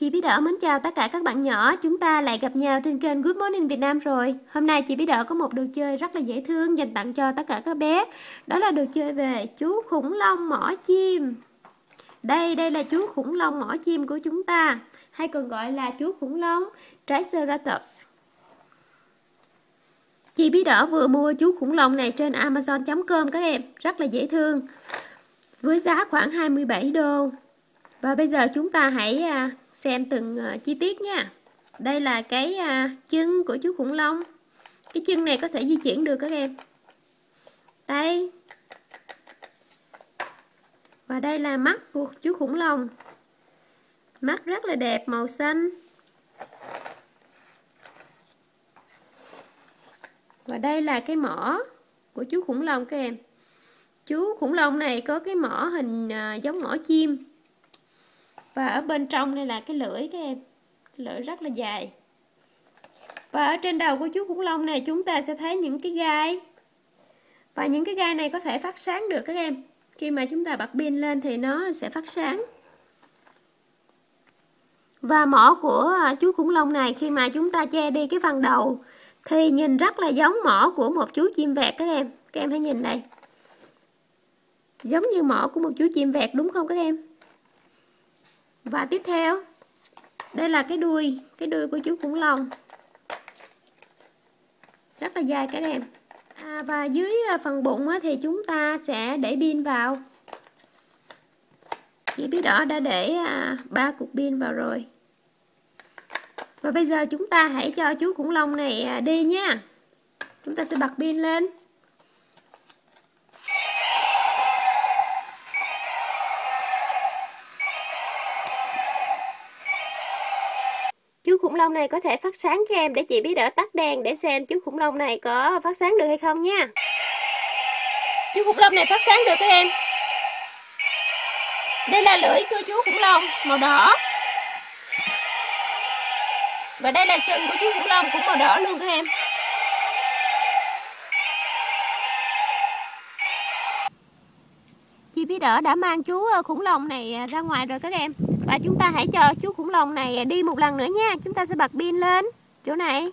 Chị Bí Đỡ mến chào tất cả các bạn nhỏ, chúng ta lại gặp nhau trên kênh Good Morning Việt Nam rồi. Hôm nay chị Bí Đỡ có một đồ chơi rất là dễ thương dành tặng cho tất cả các bé. Đó là đồ chơi về chú khủng long mỏ chim. Đây, đây là chú khủng long mỏ chim của chúng ta, hay còn gọi là chú khủng long Triceratops. Chị Bí Đỡ vừa mua chú khủng long này trên Amazon.com các em, rất là dễ thương. Với giá khoảng 27 đô. Và bây giờ chúng ta hãy à, xem từng à, chi tiết nha. Đây là cái à, chân của chú khủng long. Cái chân này có thể di chuyển được các em. Tay. Và đây là mắt của chú khủng long. Mắt rất là đẹp, màu xanh. Và đây là cái mỏ của chú khủng long các em. Chú khủng long này có cái mỏ hình giống mỏ chim và ở bên trong đây là cái lưỡi các em, cái lưỡi rất là dài. Và ở trên đầu của chú khủng long này, chúng ta sẽ thấy những cái gai. Và những cái gai này có thể phát sáng được các em. Khi mà chúng ta bật pin lên thì nó sẽ phát sáng. Và mỏ của à, chú khủng long này, khi mà chúng ta che đi cái phần đầu, thì nhìn rất là giống mỏ của một chú chim vẹt các em. Các em hãy nhìn đây. Giống như mỏ của một chú chim vẹt, đúng không các em? Và tiếp theo đây là cái đuôi cái đuôi của chú khủng long. Rất là dài các em à, và dưới à, phần bụng thì chúng ta sẽ để pin vào. Chị biết đỏ đã để à, ba cục pin vào rồi. Và bây giờ chúng ta hãy cho chú khủng long này à, đi nha. Chúng ta sẽ bật pin lên. Long này có thể phát sáng cho em để chị biết đỡ tắt đèn để xem chú khủng long này có phát sáng được hay không nha. Chú khủng long này phát sáng được các em. Đây là lưỡi của chú khủng long màu đỏ. Và đây là sừng của chú khủng long cũng màu đỏ luôn các em. Chị bí đỡ đã mang chú ờ, khủng long này ờ, ra ngoài rồi các em và chúng ta hãy cho chú khủng long này đi một lần nữa nha. Chúng ta sẽ bật pin lên. Chỗ này.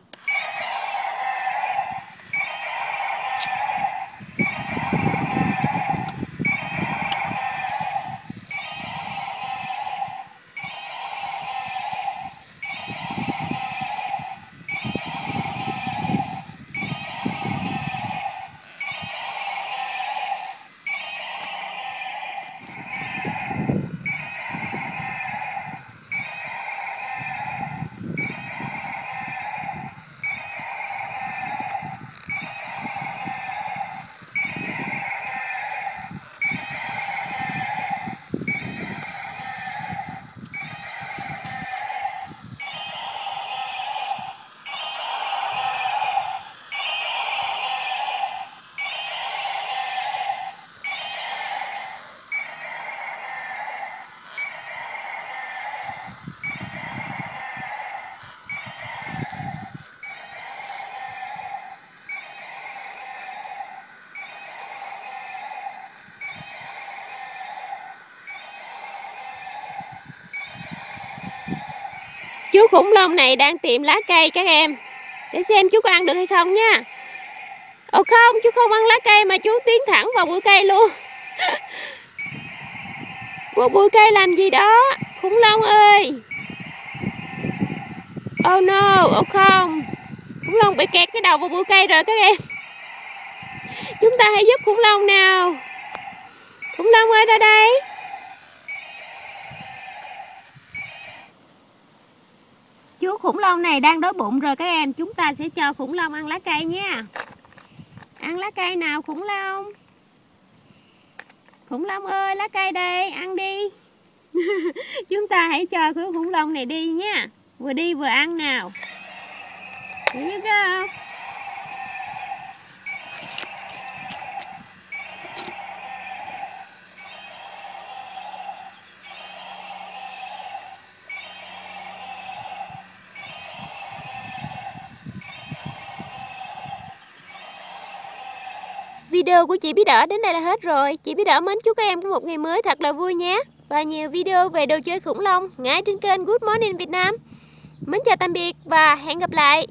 Chú khủng long này đang tìm lá cây các em. Để xem chú có ăn được hay không nha. Ồ, không, chú không ăn lá cây mà chú tiến thẳng vào bụi cây luôn. Vào bụi cây làm gì đó, khủng long ơi. Oh no oh không. Khủng long bị kẹt cái đầu vào bụi cây rồi các em. Chúng ta hãy giúp khủng long nào. Khủng long ơi, ra đây. Chú khủng long này đang đói bụng rồi các em. Chúng ta sẽ cho khủng long ăn lá cây nha. Ăn lá cây nào, khủng long? Khủng long ơi, lá cây đây, ăn đi. Chúng ta hãy cho cái khủng long này đi nha. Vừa đi vừa ăn nào. Hiểu không Video của chị Bí đỡ đến đây là hết rồi. Chị Bí đỡ mến chúc các em có một ngày mới thật là vui nhé. Và nhiều video về đồ chơi khủng long ngay trên kênh Good Morning Việt Nam. Mến chào tạm biệt và hẹn gặp lại.